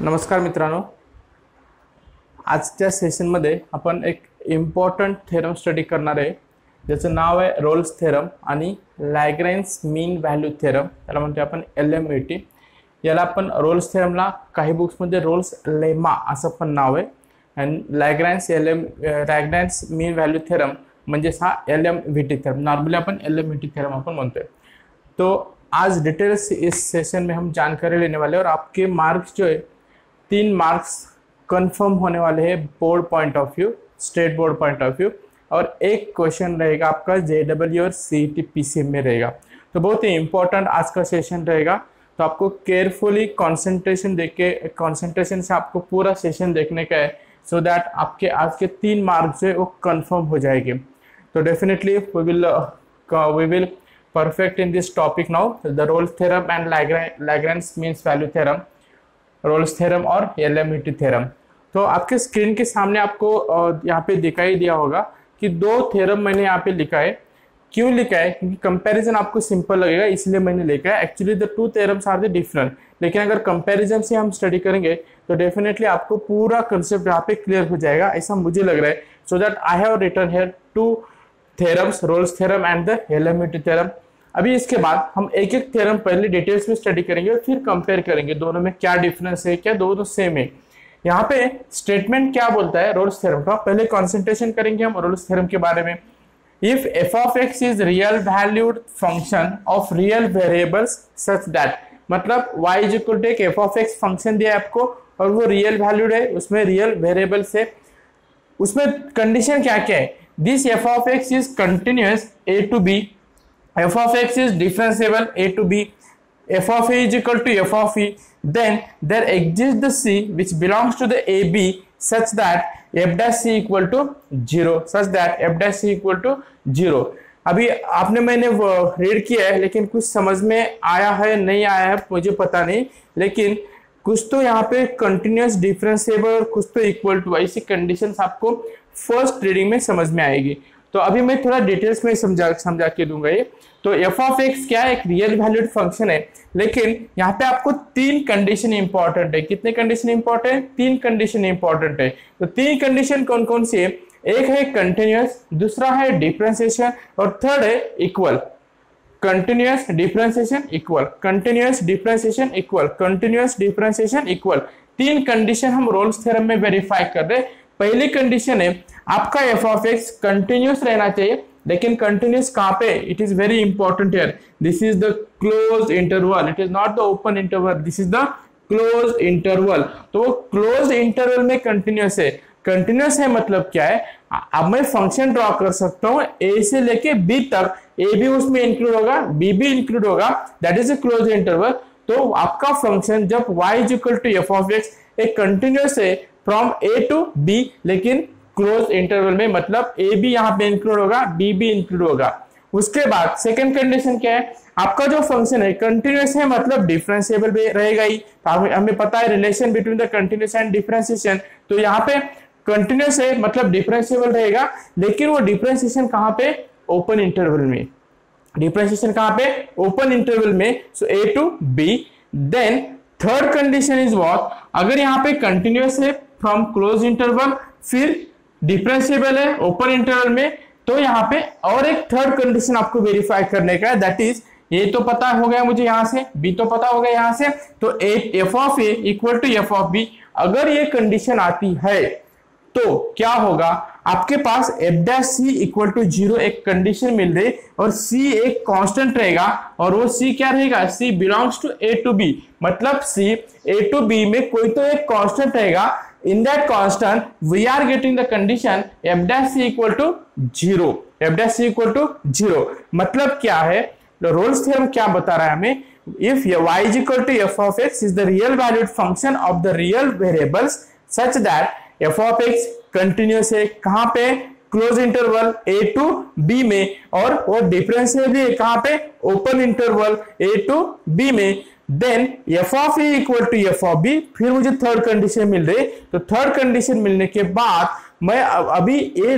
नमस्कार मित्रांनो. आजच्या सेशनमध्ये आपण एक इम्पॉर्टंट थेरम स्टडी करणार आहे. ज्याचं नाव आहे रोल्स थेरम आणि लॅग्रेन्स मीन व्हॅल्यू थेरम. त्याला म्हणतो आपण एल एम ए टी याला आपण रोल्स थेरमला काही बुक्समध्ये रोल्स लेमा असं पण नाव आहे. And Lagrange L M Lagrange mean value theorem म्हणजेच हा L M V T theorem. Normally आपण L M V T theorem आपण म्हणतोय. तो आज डिटेल्स इस सेशन में हम जानकारी लेने वाले और आपके मार्क्स जो है तीन मार्क्स कंफर्म होने वाले हैं board point of view state board point of view और एक क्वेश्चन रहेगा आपका जे और सी टी में रहेगा। तो बहुत ही इंपॉर्टेंट आज का सेशन रहेगा। तो आपको केयरफुली कंसंट्रेशन देख के कंसंट्रेशन से आपको पूरा सेशन देखने का है सो so दैट आपके आज के तीन मार्क्स है वो कंफर्म हो जाएँगे। तो definitely we will we will perfect in this topic now. The Rolle's theorem and Lagrange means value theorem. Rolle's theorem और एल थ्योरम तो आपके स्क्रीन के सामने आपको यहाँ पे दिखाई दिया होगा कि दो थ्योरम मैंने यहाँ पे लिखा है। क्यों लिखा है? क्योंकि कंपैरिजन आपको सिंपल लगेगा, इसलिए मैंने लिखा है। Actually the two theorems are the different लेकिन अगर कंपैरिजन से हम स्टडी करेंगे तो डेफिनेटली आपको पूरा कंसेप्ट यहाँ पे क्लियर हो जाएगा, ऐसा मुझे लग रहा है। So that I have written here two theorems Rolle's theorem and the L theorem अभी इसके बाद हम एक एक थ्योरम पहले डिटेल्स में स्टडी करेंगे और फिर कंपेयर करेंगे। दोनों में क्या डिफरेंस है, क्या दोनों सेम है? यहाँ पे स्टेटमेंट क्या बोलता है? रोल्स थ्योरम का। पहले कॉन्सेंट्रेशन करेंगे हम रोल्स थ्योरम के बारे में। If f of x is real valued function of real variables such that मतलब y इज़ इक्वल टू एक एफ़ ऑफ़ एक्स फ़ंक्शन दिया आपको और वो रियल वैल्यूड है, उसमें रियल वेरिएबल्स है। उसमें कंडीशन क्या क्या है? This f of x is continuous a to b f of x is differentiable a to b f of a is equal to f of e then there exists the c which belongs to the ab such that f dash c equal to 0 such that f dash c equal to 0 अभी आपने मैंने read किया है लेकिन कुछ समझ में आया है नहीं आया है मुझे पता नहीं लेकिन कुछ तो यहाँ पे कंटिन्यूस डिफरेंशिएबल और कुछ तो इक्वल टू ऐसी कंडीशंस आपको फ़र्स्ट रीडिंग में समझ में आएगी तो अभी मैं थोड़ा डिटेल्स में समझा समझा के दूँगा ये। तो एफ़ ऑफ़ एक्स क्या एक रियल वैल्यूड फ़ंक्शन है? लेकिन यहाँ पे आपको तीन कंडीशन इंपॉर्टेंट है। कितने कंडीशन इंपॉर्टेंट है? तीन कंडीशन इंपॉर्टेंट है। तो तीन कंडीशन कौन कौन सी है? एक है कंटिन्यूस दूसरा है डिफ्रेंसिएशन और थर्ड है equal continuous differentiation equal continuous differentiation equal continuous differentiation equal तीन कंडीशन हम रोल्स थ्योरम में वेरीफाई कर रहे पहली कंडीशन है आपका एफ़ ऑफ़ एक्स कंटिन्यूस रहना चाहिए, लेकिन कंटिन्यूस कहाँ पे? It is very important here this is the close interval it is not the open interval this is the close interval तो वो क्लोज इंटरवल में कंटिन्यूस है. कंटिन्यूस है मतलब क्या है? अब मैं फ़ंक्शन ड्रॉ कर सकता हूँ ए से लेके बी तक. ए भी उसमें इंक्लूड होगा बी भी इंक्लूड होगा. That is a close interval तो आपका फ़ंक्शन जब y is equal to f of x एक कंटिन्यूस है फ्रॉम ए टू बी लेकिन क्लोज इंटरवल में मतलब ए भी यहाँ पे इंक्लूड होगा बी भी इंक्लूड होगा। उसके बाद सेकंड कंडीशन क्या है? आपका जो फ़ंक्शन है कंटिन्यूस है मतलब डिफरेंशिएबल भी रहेगा ही। तो हमें पता है relation between the continuous and differentiation तो यहाँ पे कंटिन्यूस है मतलब डिफरेंशिएबल रहेगा, लेकिन वो डिफरेंशिएशन कहाँ पे? ओपन इंटरवल में। डिफरेंशिएशन कहाँ पे? ओपन इंटरवल में। So A to B then third condition is what अगर यहाँ पे कंटिन्यूस है फ्रॉम क्लोज इंटरवल फिर डिफरेंशिएबल है ओपन इंटरवल में तो यहाँ पे और एक थर्ड कंडीशन आपको वेरीफाई करने का है दैट इज़ ए तो पता हो गया मुझे यहाँ से बी तो पता हो गया यहाँ से तो f of a equal to f of b अगर ये कंडीशन आती है तो क्या होगा? आपके पास f dash c equal to zero एक कंडीशन मिल रही, और सी एक कांस्टेंट रहेगा, और वो सी क्या रहेगा? C belongs to A to B मतलब सी ए टू बी में कोई तो एक कांस्टेंट रहेगा in that constant we are getting the condition f dash c equal to zero f dash c equal to zero मतलब क्या है Rolle's theorem क्या बता रहा है हमें if y is equal to f of x is the real valued function of the real variables such that f of x continuous है कहाँ पे close interval a to b में और वो डिफरेंशियल है कहाँ पे open interval a to b में then f of a equal to f of b फिर मुझे थर्ड कंडीशन मिल रही। तो थर्ड कंडीशन मिलने के बाद, मैं अभी ये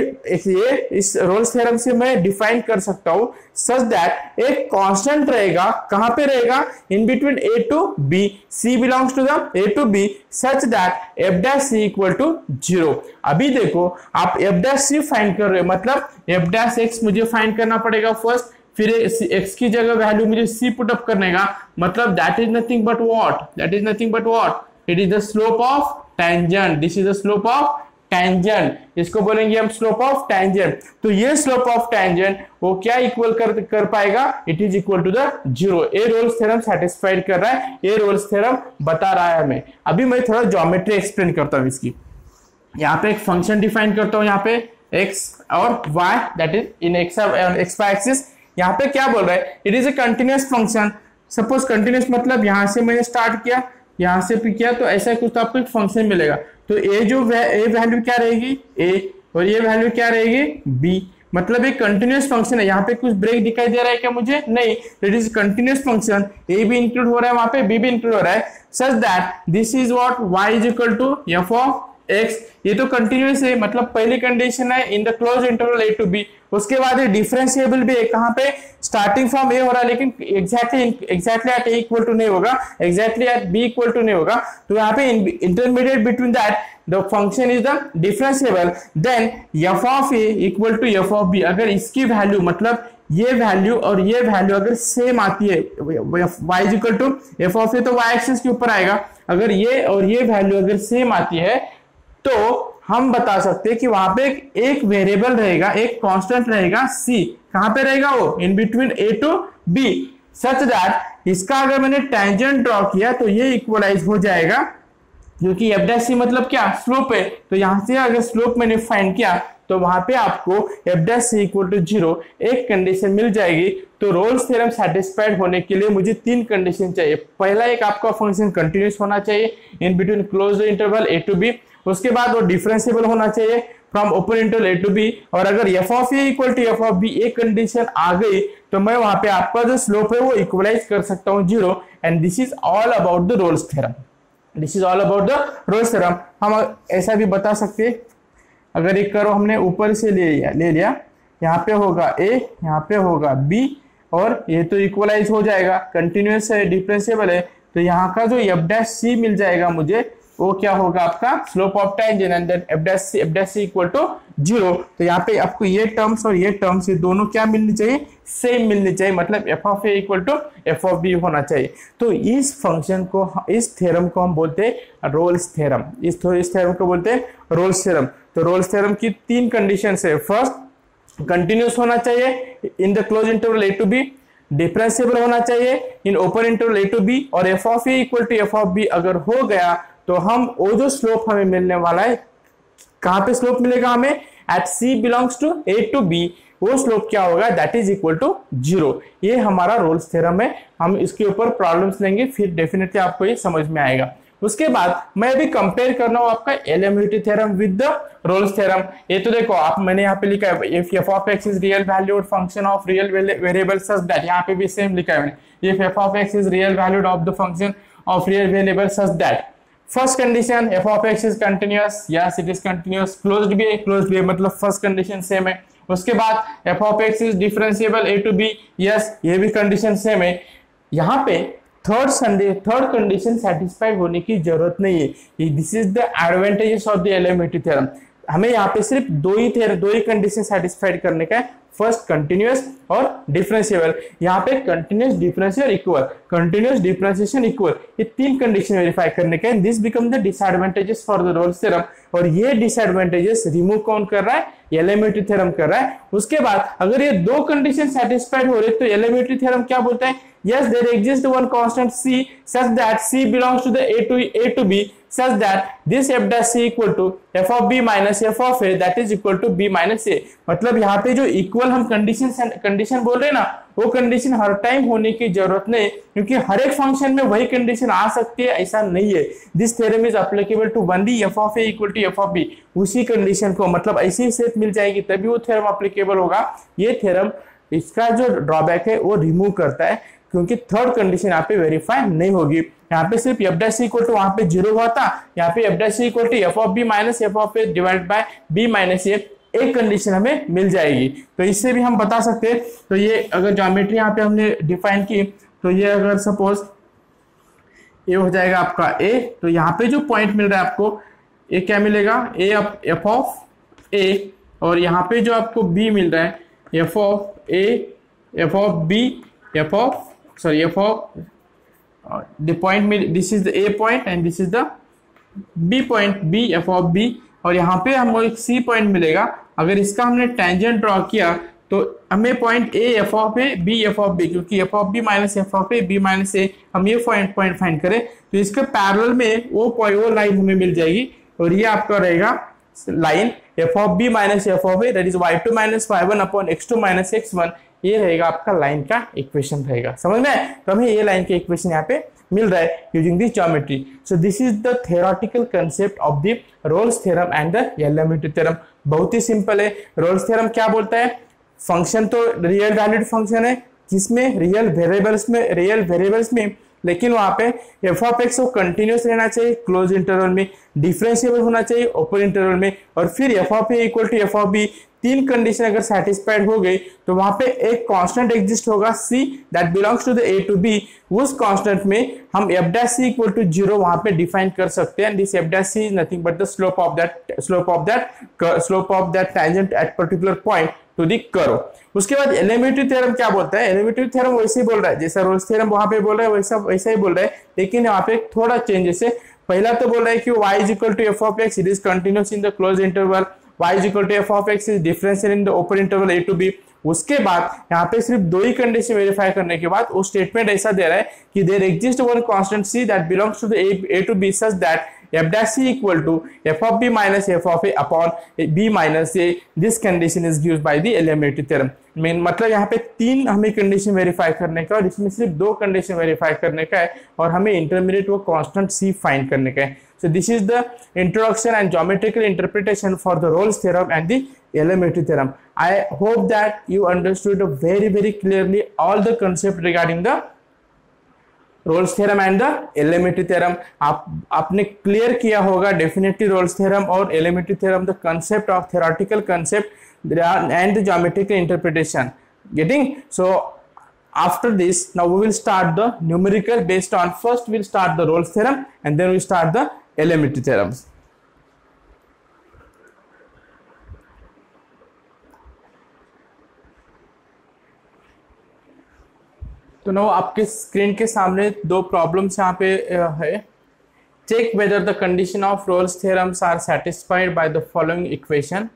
ये इस रोल्स थ्योरम से मैं डिफाइन कर सकता हूँ सच दैट एक कांस्टेंट रहेगा, कहाँ पे रहेगा? In between a to b c belongs to the a to b such that f dash c equal to zero अभी देखो, आप एफ़ डैश सी फाइंड कर रहे हो मतलब एफ़ डैश एक्स मुझे फाइंड करना पड़ेगा फ़र्स्ट फिर एक्स की जगह वैल्यू मुझे सी पुट अप करने का मतलब that is nothing but what that is nothing but what it is the slope of tangent this is the slope of tangent इसको बोलेंगे हम स्लोप ऑफ़ टेंजेंट तो ये स्लोप ऑफ़ टेंजेंट वो क्या इक्वल कर कर पाएगा? It is equal to the zero a Rolle's theorem satisfied कर रहा है। ए रोल्स थ्योरम बता रहा है हमें। अभी मैं थोड़ा ज्योमेट्री एक्सप्लेन करता हूँ इसकी। यहाँ पे एक फ़ंक्शन डिफाइन करता हूँ, यहाँ पे एक्स और y that is in x x axis यहाँ पे क्या बोल रहा है? It is a continuous function suppose continuous मतलब यहाँ से मैंने स्टार्ट किया, यहाँ से भी किया तो ऐसा कुछ तो आपको एक फ़ंक्शन मिलेगा। तो ए जो ए वैल्यू क्या रहेगी? ए और ये वैल्यू क्या रहेगी? बी मतलब एक कंटिन्यूस फ़ंक्शन है। यहाँ पे कुछ ब्रेक दिखाई दे रहा है क्या मुझे? नहीं. It is continuous function a भी इंक्लूड हो रहा है वहाँ पे बी भी इंक्लूड हो रहा है। Such that this is what y is equal to f of x ये तो कंटिन्यूस है मतलब पहली कंडीशन है in the close interval a to b उसके बाद ये डिफरेंशिएबल भी है, कहाँ पे? स्टार्टिंग फ्रॉम ए हो रहा है, लेकिन exactly exactly at equal to नहीं होगा। Exactly at b equal to नहीं होगा। तो यहाँ पे intermediate between that the function is the differentiable then f of a equal to f of b अगर इसकी वैल्यू मतलब ये वैल्यू और ये वैल्यू अगर सेम आती है y equal to f of a तो y एक्सिस के ऊपर आएगा। अगर ये और ये वैल्यू अगर सेम आती है तो हम बता सकते हैं कि वहाँ पे एक, वेरिएबल रहेगा एक कांस्टेंट रहेगा सी कहाँ पे रहेगा वो? In between a to b such that इसका अगर मैंने टेंजेंट ड्रॉ किया तो ये इक्वलाइज हो जाएगा। क्योंकि एफ़ डैश सी मतलब क्या? स्लोप है। तो यहाँ से अगर स्लोप मैंने फाइंड किया तो वहाँ पे आपको f dash c equal to zero एक कंडीशन मिल जाएगी। तो रोल्स थ्योरम सेटिस्फाइड होने के लिए मुझे तीन कंडीशन चाहिए। पहला एक आपका फ़ंक्शन कंटिन्यूस होना चाहिए। In between close interval a to b उसके बाद वो डिफरेंशिएबल होना चाहिए from open interval a to b और अगर f of a equal to f of b एक कंडीशन आ गई तो मैं वहाँ पे आपका जो स्लोप है वो इक्वलाइज कर सकता हूँ zero and this is all about the Rolle's theorem this is all about the Rolle's theorem हम ऐसा भी बता सकते अगर एक करो हमने ऊपर से ले लिया ले लिया, यहाँ पे होगा ए यहाँ पे होगा बी और ये तो इक्वलाइज हो जाएगा। कंटिन्यूस है डिफरेंशिएबल है। तो यहाँ का जो एफ़ डैश सी मिल जाएगा मुझे। वो क्या होगा आपका? Slope of tangent and then f dash c f dash c equal to zero तो यहाँ पे आपको ये टर्म्स और ये टर्म्स ये दोनों क्या मिलनी चाहिए? सेम मिलनी चाहिए। मतलब f of a equal to f of b होना चाहिए। तो इस फ़ंक्शन को, इस थ्योरम को हम बोलते हैं रोल्स थ्योरम इस इस थ्योरम को बोलते हैं रोल्स थ्योरम तो रोल्स थ्योरम की तीन कंडीशन है। फ़र्स्ट कंटिन्यूस होना चाहिए। In the close interval a to b differentiable होना चाहिए। In open interval a to b और f of a equal to f of b अगर हो गया तो हम वो जो स्लोप हमें मिलने वाला है, कहाँ पे स्लोप मिलेगा हमें? At c belongs to a to b वो स्लोप क्या होगा? That is equal to zero ये हमारा रोल्स थ्योरम है। हम इसके ऊपर प्रॉब्लम्स लेंगे, फिर डेफिनेटली आपको ये समझ में आएगा। उसके बाद मैं अभी कंपेयर कर रहा हूँ आपका elementary theorem with the Rolle's theorem ये तो देखो, आप मैंने यहाँ पे लिखा है if f of x is real valued function of real variable such that यहाँ पे भी सेम लिखा है मैंने। If f of x is real valued of the function of real variable such that first condition f of x is continuous yes it is continuous closed भी है closed भी है मतलब फ़र्स्ट कंडीशन सेम है। उसके बाद f of x is differentiable a to b yes ये भी कंडीशन सेम है। यहाँ पे third Sunday third condition satisfy होने की ज़रूरत नहीं है। This is the advantages of the elementary theorem हमें यहाँ पे सिर्फ़ दो ही थे दो ही कंडीशन सेटिस्फाइड करने का है। फ़र्स्ट कंटिन्यूस और डिफरेंशिएबल यहाँ पे continuous differential equal continuous differentiation equal ये तीन कंडीशन वेरीफाई करने का this become the disadvantages for the Rolle's theorem और ये डिसएडवांटेजेस रिमूव कौन कर रहा है? एलिमेंट्री थ्योरम कर रहा है। उसके बाद, अगर ये दो कंडीशन सेटिस्फाइड हो रहे तो एलिमेंट्री थ्योरम क्या बोलता है? Yes, there exists one constant, c, such that c belongs to the a to a to b such that this f dash c equal to f of b minus f of a, that is equal to b minus a. मतलब यहाँ पे जो equal हम condition condition बोल रहे ना, वो condition हर time होने की ज़रूरत नहीं, क्योंकि हर एक फ़ंक्शन में वही कंडीशन आ सकती है, ऐसा नहीं है। Theorem is applicable to one the f of a equal to f of b उसी कंडीशन को मतलब ऐसी सेट मिल जाएगी, तभी वो थ्योरम अप्लीकेबल होगा। ये थ्योरम इसका जो ड्रॉबैक है, वो रिमूव करता है। क्योंकि थर्ड कंडीशन यहाँ पे वेरीफाई नहीं होगी। यहाँ पे सिर्फ़ एफ़ डैश इक्वल टू वहाँ पे ज़ीरो हुआ था। यहाँ पे f dash equal to f of b minus f of a divide by b minus a एक कंडीशन हमें मिल जाएगी। तो इससे भी हम बता सकते हैं। तो ये अगर ज्योमेट्री यहाँ पे हमने डिफाइन की तो ये अगर सपोज़ ये हो जाएगा आपका ए तो यहाँ पे जो पॉइंट मिल रहा है आपको ये क्या मिलेगा? ए एफ़ ऑफ़ ए और यहाँ पे जो आपको बी मिल रहा है f of a f of b f of sorry f of the point this is the a point and this is the b point b f of b और यहाँ पे हमको एक सी पॉइंट मिलेगा। अगर इसका हमने टेंजेंट ड्रॉ किया तो हमें point a f of a b f of b क्योंकि f of b minus f of a b minus a हम ये पॉइंट पॉइंट फाइंड करें तो इसके पैरेलल में वो पॉइंट वो लाइन हमें मिल जाएगी। और ये आपका रहेगा line f of b minus f of a that is y two minus y one upon x two minus x one ये रहेगा आपका लाइन का इक्वेशन रहेगा। समझ में तो हमें ये लाइन के इक्वेशन यहाँ पे मिल रहा है using this geometry so this is the theoretical concept of the Rolle's theorem and the eliminated theorem बहुत ही सिंपल है। रोल्स थेरम क्या बोलता है? फ़ंक्शन तो रियल वैल्यूड फ़ंक्शन है, जिसमें रियल वेरिएबल्स में रियल वेरिएबल्स में लेकिन वहाँ पे एफ़ ऑफ़ एक्स वो कंटिन्यूस रहना चाहिए क्लोज इंटरवल में डिफरेंशिएबल होना चाहिए ओपन इंटरवल में, और फिर f of a equal to f of b तीन कंडीशन अगर सेटिस्फाइड हो गई तो वहाँ पे एक कांस्टेंट एग्जिस्ट होगा c that belongs to the a to b उस कांस्टेंट में हम f dash c equal to zero वहाँ पे डिफाइन कर सकते हैं। This f dash c is nothing but the slope of that slope of that slope of that tangent at particular point to दी करो उसके बाद एलिमेटिव थ्योरम क्या बोलता है? एलिमेटिव थ्योरम वैसे ही बोल रहा है। जैसा रोल्स थ्योरम वहाँ पे बोल रहा है, वैसा वैसा ही बोल रहा है। लेकिन यहाँ पे थोड़ा चेंजेस है पहला तो बोल रहा है कि y is equal to f of x it is continuous in the closed interval, y is equal to f of x is differential in the open interval a to b. उसके बाद यहाँ पे सिर्फ़ दो ही कंडीशन वेरीफाई करने के बाद वो स्टेटमेंट ऐसा दे रहा है कि there exist one constant c that belongs to the a to b such that f dash c equal to f of b minus f of a upon b minus a. This condition is used by the eliminatory theorem. Main मतलब यहाँ पे तीन हमें condition verify करने का और इसमें सिर्फ़ दो कंडीशन वेरीफाई करने का है और हमें इंटरमीडिएट वो कॉन्स्टेंट सी फाइंड करने का है। So this is the introduction and geometrical interpretation for the Rolle's theorem and the elementary theorem I hope that you understood very very clearly all the concept regarding the Rolle's theorem and the elementary theorem आप आपने clear किया होगा definitely Rolle's theorem और elementary theorem the concept of theoretical concept and geometrical interpretation getting so after this now we will start the numerical based on first we'll start the Rolle's theorem and then we we'll start the elementary theorems तो no, आपके screen के सामने दो problems यहाँ पे है। Check whether the condition of Rolle's theorems are satisfied by the following equation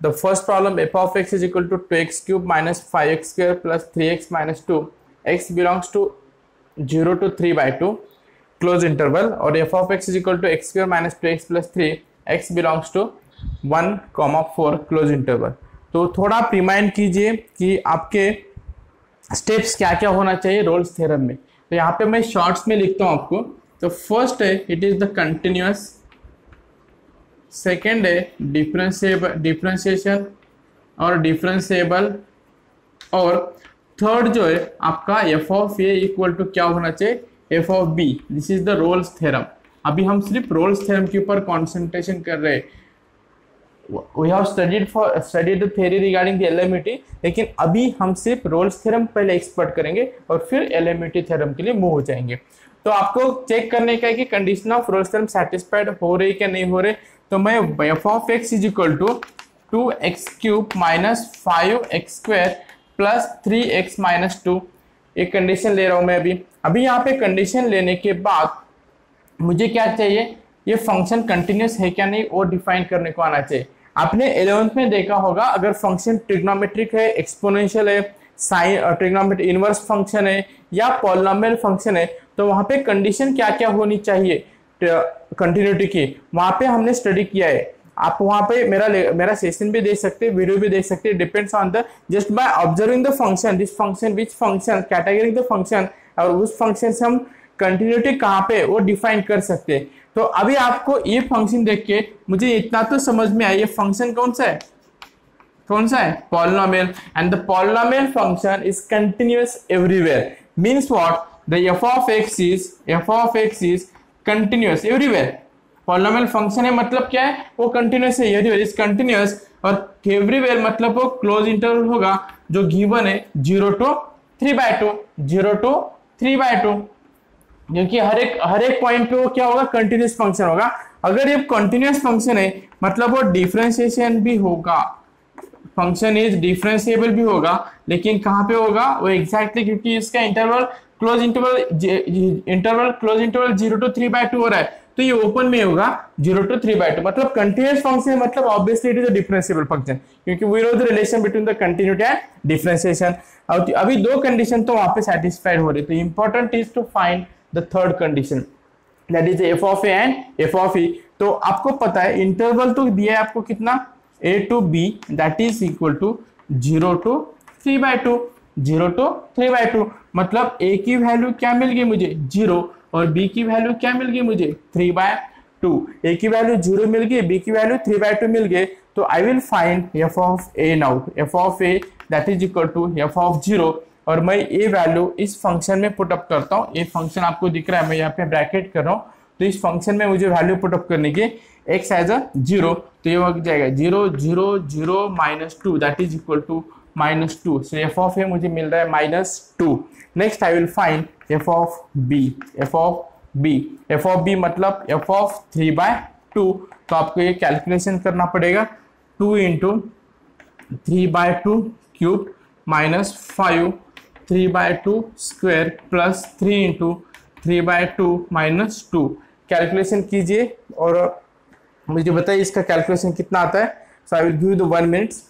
the first problem f of x is equal to two x cube minus five x square plus three x minus two x belongs to zero to three by two close interval और f of x is equal to x square minus two x plus three x belongs to one comma four close interval तो थोड़ा आप remind कीजिए कि आपके steps क्या क्या होना चाहिए रोल्स थ्योरम में? तो यहाँ पे मैं शॉर्ट्स में लिखता हूँ आपको। तो फ़र्स्ट है it is the continuous second है डिफरेंशिएबल डिफरेंशिएशन और डिफरेंशिएबल और थर्ड जो है, आपका f of a equal to क्या होना चाहिए? F of b this is the Rolle's theorem अभी हम सिर्फ़ रोल्स थ्योरम के ऊपर कॉन्सेंट्रेशन कर रहे हैं। We have studied for, studied the theory regarding the LMET लेकिन अभी हम सिर्फ़ रोल्स थ्योरम पहले एक्सपर्ट करेंगे और फिर LMET थ्योरम के लिए मूव हो जाएँगे। तो आपको चेक करने का है कि condition of Rolle's theorem satisfied हो रही क्या नहीं हो रहे। तो मैं f of x is equal to two x cube minus five x square plus three x minus two एक कंडीशन ले रहा हूँ मैं अभी। अभी यहाँ पे कंडीशन लेने के बाद मुझे क्या चाहिए? ये फ़ंक्शन कंटिन्यूस है क्या नहीं? वो डिफाइन करने को आना चाहिए। आपने इलेवेंथ में देखा होगा, अगर फ़ंक्शन ट्रिग्नोमेट्रिक है एक्सपोनेंशियल है साइन ट्रिग्नोमेट्रिक इनवर्स फ़ंक्शन है, या पॉलिनोमियल फ़ंक्शन है तो वहाँ पे कंडीशन क्या क्या होनी चाहिए कंटिन्यूटी की? वहाँ पे हमने स्टडी किया है। आप वहाँ पे मेरा मेरा सेशन भी देख सकते हैं वीडियो भी देख सकते हैं depends on the just by observing the function this function which function category the function और उस फ़ंक्शन से हम कंटिन्यूटी कहाँ पे, वो डिफाइन कर सकते। हैं तो अभी आपको ये फ़ंक्शन देख के मुझे इतना तो समझ में आया, ये फ़ंक्शन कौन सा है? कौन सा है? Polynomial and the polynomial function is continuous everywhere means what the f of x is f of x is continuous everywhere polynomial function है मतलब क्या है? वो कंटिन्यूअस है एवरीवेयर इज़ कंटिन्यूस और एवरीवेयर मतलब वो क्लोज इंटरवल होगा, जो गिवन है zero to three by two zero to three by two क्योंकि हर एक हर एक पॉइंट पे वो क्या होगा? कंटिन्यूस फ़ंक्शन होगा। अगर ये कंटिन्यूस फ़ंक्शन है मतलब वो डिफ्रेंशिएशन भी होगा। फ़ंक्शन इज़ डिफरेंशिएबल भी होगा, लेकिन कहाँ पे होगा? वो एग्जैक्टली exactly क्योंकि इसका interval close interval interval close interval zero to three by two हो रहा है। तो ये ओपन में होगा zero to three by two मतलब कंटिन्यूस फ़ंक्शन मतलब obviously it is a differentiable function क्योंकि we know the relation between the continuity and differentiation अभी दो कंडीशन तो वहाँ पे सेटिस्फाइड हो रही तो important is to find the third condition that is f of a and f of e तो आपको पता है इंटरवल तो दिया है आपको कितना? A to b that is equal to zero to three by two zero to three by two मतलब ए की वैल्यू क्या मिल गई मुझे? ज़ीरो और बी की वैल्यू क्या मिल गई मुझे? थ्री बाय टू ए की वैल्यू ज़ीरो मिल गई बी की वैल्यू थ्री बाय टू मिल गई. तो I will find f of a now f of a that is equal to f of zero और मैं ये वैल्यू इस फ़ंक्शन में पुटअप करता हूँ। ये फ़ंक्शन आपको दिख रहा है, मैं यहाँ पे ब्रैकेट कर रहा हूँ। तो इस फ़ंक्शन में मुझे वैल्यू पुटअप करने की एक्स एज अ ज़ीरो तो ये हो जाएगा। Zero zero zero minus two that is equal to minus two so f of a मुझे मिल रहा है minus two next I will find f of b f of b f of b मतलब f of three by two तो आपको ये calculation करना पड़ेगा। Two into three by two cube minus five three by two square plus three into three by two minus two calculation कीजिए और मुझे बताइए इसका कैलकुलेशन कितना आता है? So I will give the one minutes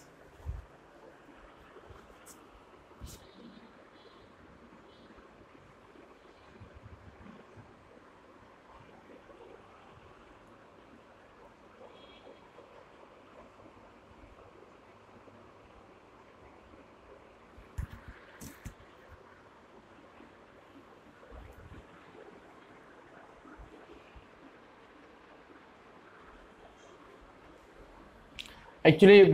actually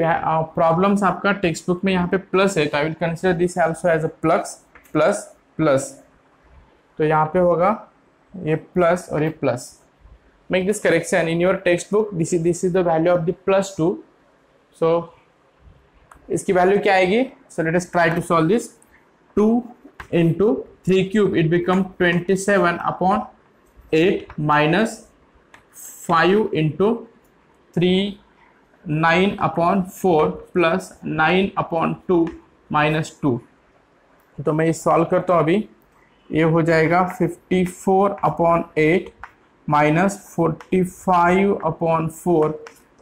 problems आपका text book में यहाँ पे प्लस है तो I will consider this also as a plus plus plus तो यहाँ पे होगा ये प्लस और ये plus make this correction in your text book this is this is the value of the plus two so इसकी वैल्यू क्या आएगी? So let us try to solve this two into three cube it become twenty seven upon eight minus five into three nine upon four plus nine upon two minus two. तो मैं ये solve करता हूँ अभी। ये हो जाएगा fifty four upon eight minus forty five upon four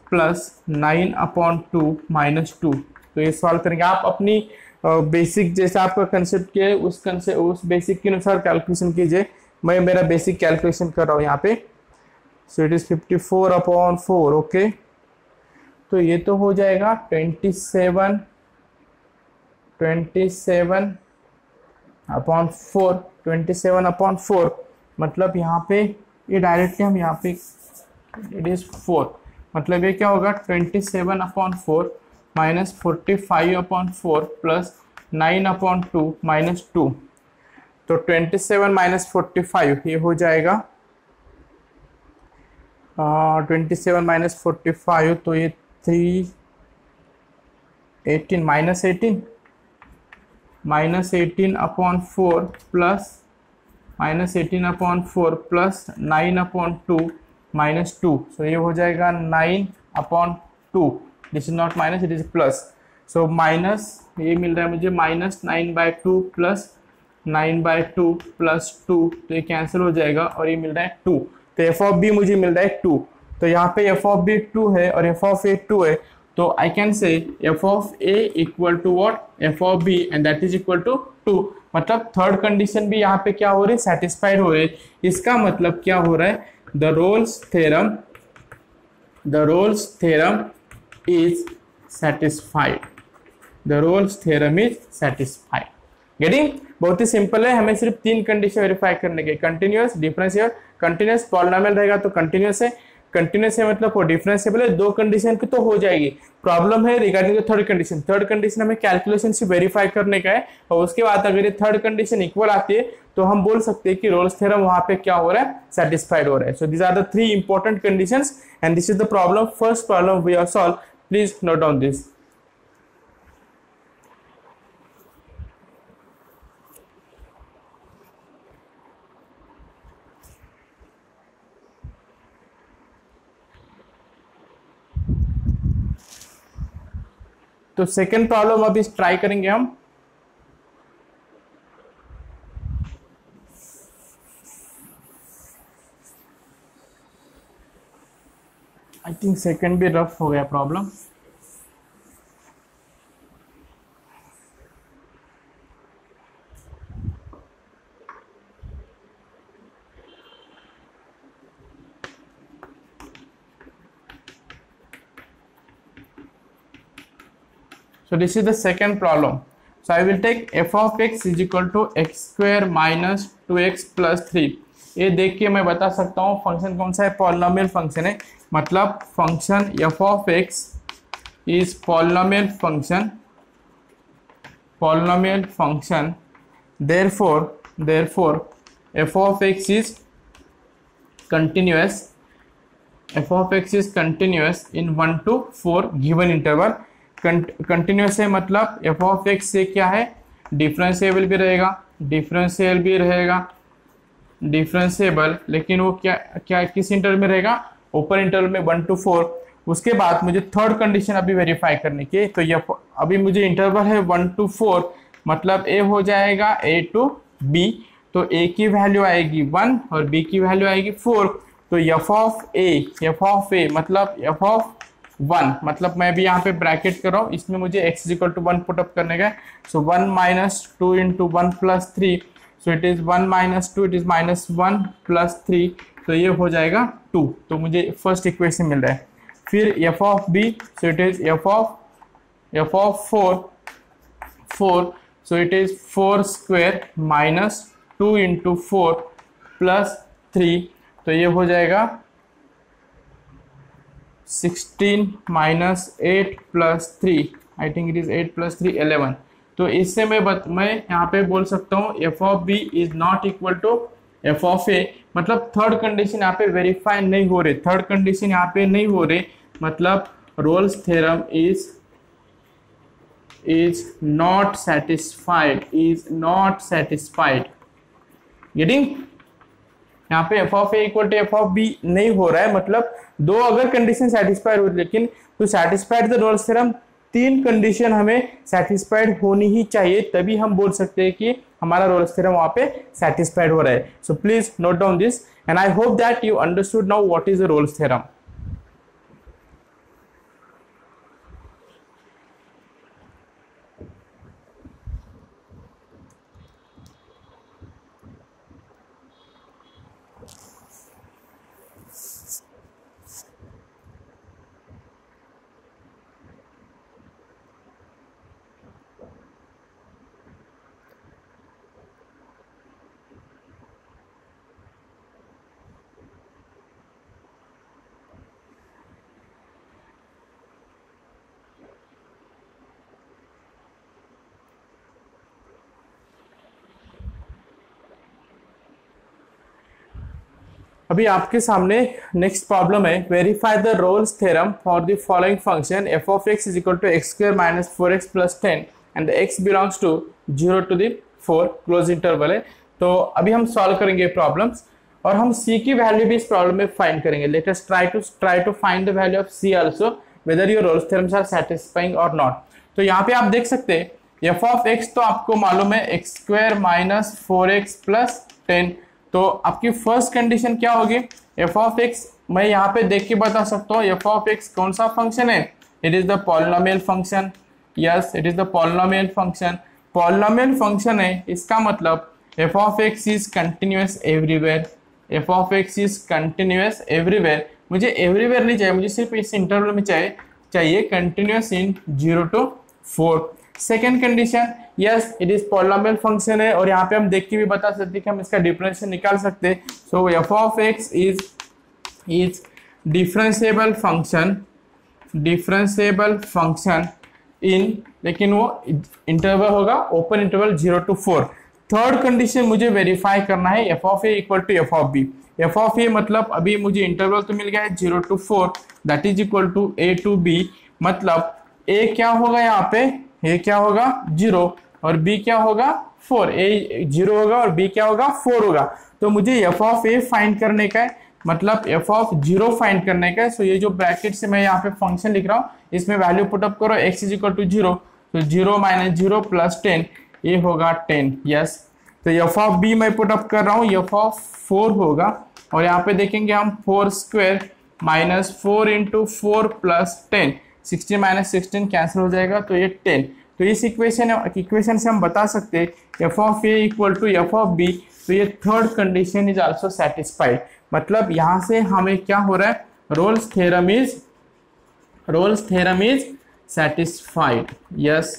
plus nine upon two minus two. तो ये सॉल्व करेंगे। आप अपनी बेसिक जैसे आपका कंसेप्ट के उस कंसेप्ट उस बेसिक के अनुसार कैलकुलेशन कीजिए। मैं मेरा बेसिक कैलकुलेशन कर रहा हूँ यहाँ पे। So it is fifty four upon four okay तो ये तो हो जाएगा twenty seven twenty seven upon four twenty seven upon four मतलब यहाँ पे, ये डायरेक्टली हम यहाँ पे इट इज़ फोर मतलब ये क्या होगा? Twenty seven upon four minus forty five upon four plus nine upon two minus two तो twenty seven minus forty five ये हो जाएगा twenty seven minus forty five तो ये three eighteen minus eighteen minus eighteen upon four plus minus eighteen upon four plus nine upon two minus two so ये हो जाएगा nine upon two this is not minus it is plus so minus ये मिल रहा है मुझे minus nine by two plus nine by two plus two तो ये कैंसिल हो जाएगा और ये मिल रहा है टू तो एफ़ ऑफ़ बी मुझे मिल रहा है टू तो यहाँ पे एफ़ ऑफ़ बी टू है और एफ़ ऑफ़ ए टू है। तो I can say f of a equal to what f of b and that is equal to two मतलब थर्ड कंडीशन भी यहाँ पे क्या हो रही है? सेटिस्फाइड हो रही है। इसका मतलब क्या हो रहा है? The Rolle's theorem the Rolle's theorem is satisfied the Rolle's theorem is satisfied getting बहुत ही सिंपल है। हमें सिर्फ़ तीन कंडीशन वेरीफाई करने के। कंटिन्यूस डिफरेंशियल कंटिन्यूस पॉलिनोमियल रहेगा तो कंटिन्यूस है। कंटिन्यूस है मतलब वो डिफरेंशिएबल है, दो कंडीशन की तो हो जाएगी। प्रॉब्लम है regarding the third condition third condition हमें कैलकुलेशन से वेरीफाई करने का है, और उसके बाद अगर ये थर्ड कंडीशन इक्वल आती है तो हम बोल सकते हैं कि रोल्स थ्योरम वहाँ पे क्या हो रहा है? सेटिस्फाइड हो रहा है। So these are the three important conditions and this is the problem first problem we are solve please note down this तो सेकेंड प्रॉब्लम अभी ट्राई करेंगे हम। आई थिंक सेकेंड भी रफ हो गया problem So this is the second problem. So I will take f of x is equal to x square minus 2x plus 3. ये देख के मैं बता सकता हूँ फ़ंक्शन कौन सा है पॉलिनोमियल फ़ंक्शन है मतलब function f of x is polynomial function polynomial function therefore therefore f of x is continuous f of x is continuous in 1 to 4 given interval continuous है मतलब एफ़ ऑफ़ एक्स से क्या है? Differentiable भी रहेगा differential भी रहेगा differentiable लेकिन वो क्या क्या, किस इंटरवल में रहेगा? ऊपर इंटरवल में वन टू फोर उसके बाद मुझे थर्ड कंडीशन अभी वेरीफाई करने की तो ये अभी मुझे इंटरवल है वन टू फोर मतलब ए हो जाएगा ए टू बी तो ए की वैल्यू आएगी वन और बी की वैल्यू आएगी फोर तो f of a f of a मतलब एफ़ ऑफ़ वन मतलब मैं भी यहाँ पे ब्रैकेट कर रहा हूँ, इसमें मुझे x equal to one put up करने का so one minus two into one plus three so it is one minus two it is minus one plus three तो ये हो जाएगा टू तो मुझे फ़र्स्ट इक्वेशन मिल रहा है। फिर f of b so it is f of f of four four so it is four square minus two into four plus three तो ये हो जाएगा sixteen minus eight plus three I think it is eight plus three eleven तो इससे मैं बत, मैं यहाँ पे बोल सकता हूँ f of b is not equal to f of a मतलब थर्ड कंडीशन यहाँ पे वेरीफाई नहीं हो रही. थर्ड कंडीशन यहाँ पे नहीं हो रही. मतलब Rolle's theorem is is not satisfied is not satisfied getting यहाँ पे f of equal to f of b नहीं हो रहा है मतलब दो अगर कंडीशन सेटिस्फाइड हो, लेकिन तो सेटिस्फाइड द रोल्स थ्योरम तीन कंडीशन हमें सेटिस्फाइड होनी ही चाहिए, तभी हम बोल सकते हैं कि हमारा रोल्स थ्योरम वहाँ पे सेटिस्फाइड हो रहा है। So please note down this and I hope that you understood now what is the Rolle's theorem अभी आपके सामने नेक्स्ट प्रॉब्लम है। Verify the Rolle's theorem for the following function f of x is equal to x square minus four x plus ten and x belongs to zero to the four close interval है। तो अभी हम solve करेंगे problems और हम सी की value भी इस प्रॉब्लम में फाइंड करेंगे। Let's try to try to find the value of c also whether your Rolle's theorems are satisfying और नॉट तो यहाँ पे आप देख सकते हैं एफ़ ऑफ़ एक्स तो आपको मालूम है x square minus four x plus ten तो आपकी फ़र्स्ट कंडीशन क्या होगी? एफ़ ऑफ़ एक्स मैं यहाँ पे देख के बता सकता हूँ एफ़ ऑफ़ एक्स कौन सा फ़ंक्शन है? It is the polynomial function yes it is the polynomial function polynomial function है, इसका मतलब f of x is continuous everywhere f of x is continuous everywhere मुझे एवरीवेयर नहीं चाहिए, मुझे सिर्फ़ इस इंटरवल में चाहिए चाहिए continuous in zero to four second condition yes it is polynomial function है, और यहाँ पे हम देख के भी बता सकते हैं कि हम इसका डिफरेंशियल निकाल सकते हैं। So f of x is is differentiable function differentiable function in लेकिन वो इंटरवल होगा open interval zero to four third condition मुझे वेरीफाई करना है f of a equal to f of b f of a मतलब अभी मुझे interval तो मिल गया है zero to four that is equal to a to b मतलब ए क्या होगा यहाँ पे? ए क्या होगा? ज़ीरो। और बी क्या होगा? फोर। ए ज़ीरो होगा और बी क्या होगा? फोर होगा। तो मुझे एफ़ ऑफ़ ए फाइंड करने का है। मतलब एफ़ ऑफ़ ज़ीरो फाइंड करने का है। सो ये जो ब्रैकेट से मैं यहाँ पे फ़ंक्शन लिख रहा हूँ, इसमें वैल्यू पुटअप करो। X is equal to zero. तो zero minus zero plus ten ये होगा टेन यस तो एफ़ ऑफ़ बी मैं पुटअप कर रहा हूँ। एफ़ ऑफ़ फोर होगा। और यहाँ पे देखेंगे हम four square minus four into four plus ten sixteen minus sixteen cancel हो जाएगा तो ये टेन। तो इस इक्वेशन इक्वेशन से हम बता सकते हैं f of a equal to f of b तो ये third condition is also satisfied मतलब यहाँ से हमें क्या हो रहा है? Rolle's theorem is Rolle's theorem is satisfied yes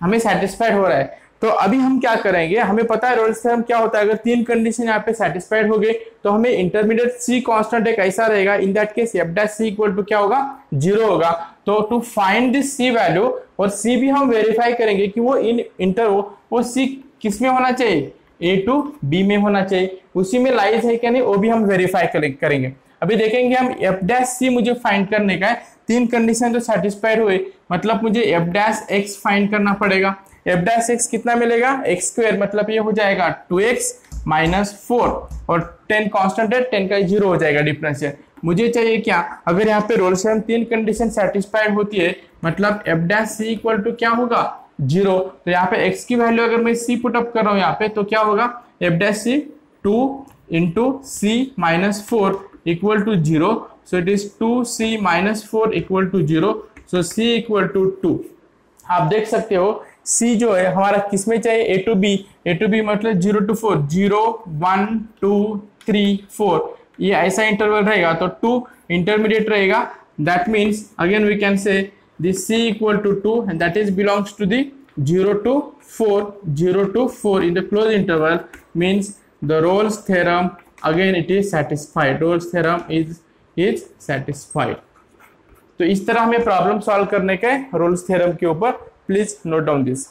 हमें सेटिस्फाइड हो रहा है। तो अभी हम क्या करेंगे, हमें पता है रोल्स थ्योरम क्या होता है, अगर तीन कंडीशन यहाँ पे सेटिस्फाइड हो गए तो हमें इंटरमीडिएट सी कांस्टेंट एक ऐसा रहेगा in that case f dash c equal to क्या होगा? ज़ीरो होगा। तो to find this c value और सी भी हम वेरीफाई करेंगे कि वो इन इंटर हो वो सी किसमें होना चाहिए? ए टू बी में होना चाहिए। उसी में लाइज है क्या नहीं, वो भी हम वेरीफाई करेंगे। अभी देखेंगे हम एफ़ डैश सी मुझे फाइंड करने का है। तीन कंडीशन जो सेटिस्फाइड हुए मतलब मुझे एफ़ डैश एक्स फाइंड करना पड़ेगा। एफ़ डैश एक्स कितना मिलेगा? एक्स स्क्वेयर मतलब ये हो जाएगा टू एक्स माइनस फोर और टेन कॉन्स्टेंट है टेन का ज़ीरो हो जाएगा डिफरेंशियल मुझे चाहिए क्या? अगर यहाँ पे रोल से तीन कंडीशन सेटिस्फाइड होती है मतलब f dash c equal to क्या होगा? ज़ीरो तो यहाँ पे एक्स की वैल्यू अगर मैं सी पुट अप कर रहा हूँ यहाँ पे तो क्या होगा? F dash c two into c minus four equal to zero so it is two c minus four equal to zero so c equal to two आप देख सकते हो सी जो है, हमारा किसमें चाहिए? A to b a to b मतलब zero to four zero one two three four ये ऐसा इंटरवल रहेगा तो टू इंटरमीडिएट रहेगा। That means again we can say this c equal to two and that is belongs to the zero to four zero to four in the close interval means the Rolle's theorem again it is satisfied Rolle's theorem is is satisfied तो इस तरह हमें problem solve करने के Rolle's theorem के ऊपर please note down this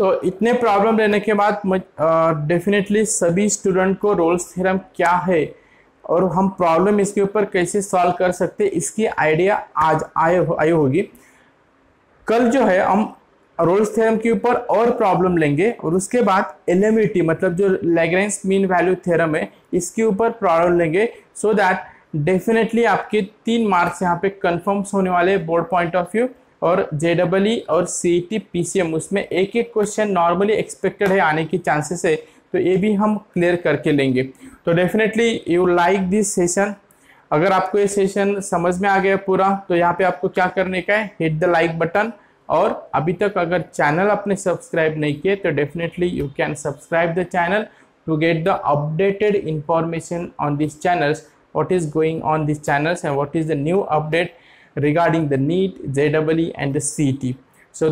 तो इतने प्रॉब्लम लेने के बाद डेफिनेटली सभी स्टूडेंट को रोल्स थ्योरम क्या है और हम प्रॉब्लम इसके ऊपर कैसे सॉल्व कर सकते इसकी आइडिया आज आए हो, आई होगी। कल जो है हम रोल्स थ्योरम के ऊपर और प्रॉब्लम लेंगे और उसके बाद एल मतलब जो लेग्रेंस मीन वैल्यू थ्योरम है इसके ऊपर प्रॉब्लम लेंगे। सो दैट डेफिनेटली आपके तीन मार्क्स यहाँ पे कन्फर्म्स होने वाले बोर्ड पॉइंट ऑफ़ व्यू और जे डबल और C T P C M उसमें एक एक क्वेश्चन नॉर्मली एक्सपेक्टेड है आने की चांसेस है तो ये भी हम क्लियर करके लेंगे। तो definitely you like this session अगर आपको ये सेशन समझ में आ गया पूरा तो यहाँ पे आपको क्या करने का है? हिट द लाइक बटन और अभी तक अगर चैनल आपने सब्सक्राइब नहीं किए तो definitely you can subscribe the channel to get the updated information on this channels what is going on these channels and what is the new update regarding the NEET, JEE and C T so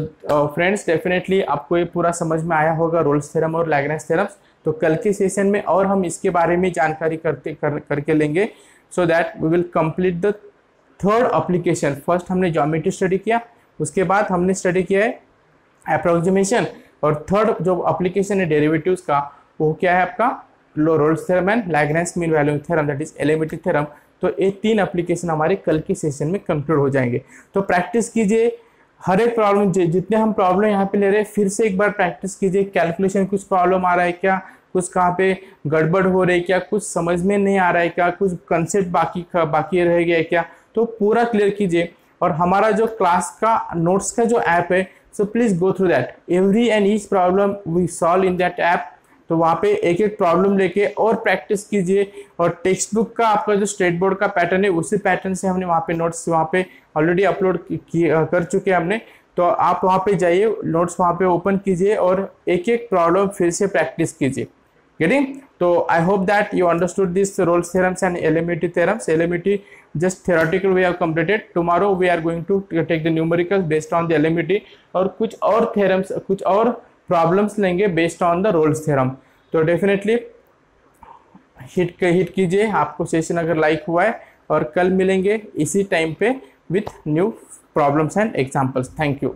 friends definitely आपको ये पूरा समझ में आया होगा roles theorem और लैग्रेंस theorems तो कल के सेशन में और हम इसके बारे में जानकारी करते कर, करके लेंगे। So that we will complete the third application first हमने जोमेट्री स्टडी किया उसके बाद हमने स्टडी किया है अप्रोक्सीमेशन और थर्ड जो अप्लीकेशन है डेरिवेटिव्स का वो क्या है आपका? Rolle's theorem and Lagrange's mean value theorem that is elementary theorem तो ये तीन एप्लीकेशन हमारे कल के सेशन में कंक्लूड हो जाएँगे। तो प्रैक्टिस कीजिए। हर एक प्रॉब्लम जितने हम प्रॉब्लम यहाँ पे ले रहे हैं, फिर से एक बार प्रैक्टिस कीजिए। कैलकुलेशन कुछ प्रॉब्लम आ रहा है क्या? कुछ कहाँ पे गड़बड़ हो रही है क्या? कुछ समझ में नहीं आ रहा है क्या? कुछ कंसेप्ट बाकी बाकी रह गया है क्या? तो पूरा क्लियर कीजिए। और हमारा जो क्लास का नोट्स का जो ऐप है so please go through that every and each problem we solve in that app तो वहाँ पे एक एक प्रॉब्लम लेके और प्रैक्टिस कीजिए। और टेक्स्ट बुक का आपका जो स्टेट बोर्ड का पैटर्न है, उसी पैटर्न से हमने वहाँ पे नोट्स वहाँ पे ऑलरेडी अपलोड किए कर चुके हैं हमने। तो आप वहाँ पे जाइए नोट्स वहाँ पे ओपन कीजिए और एक एक प्रॉब्लम फिर से प्रैक्टिस कीजिए। गेटिंग तो I hope that you understood this Rolle's theorems and LMVT theorems LMVT just theoretical we are completed tomorrow we are going to take the numerical based on the LMVT और कुछ और theorems कुछ और problems लेंगे based on the Rolle's theorem तो definitely hit hit कीजिए। आपको session अगर लाइक हुआ है और कल मिलेंगे इसी टाइम पे with new problems and examples thank you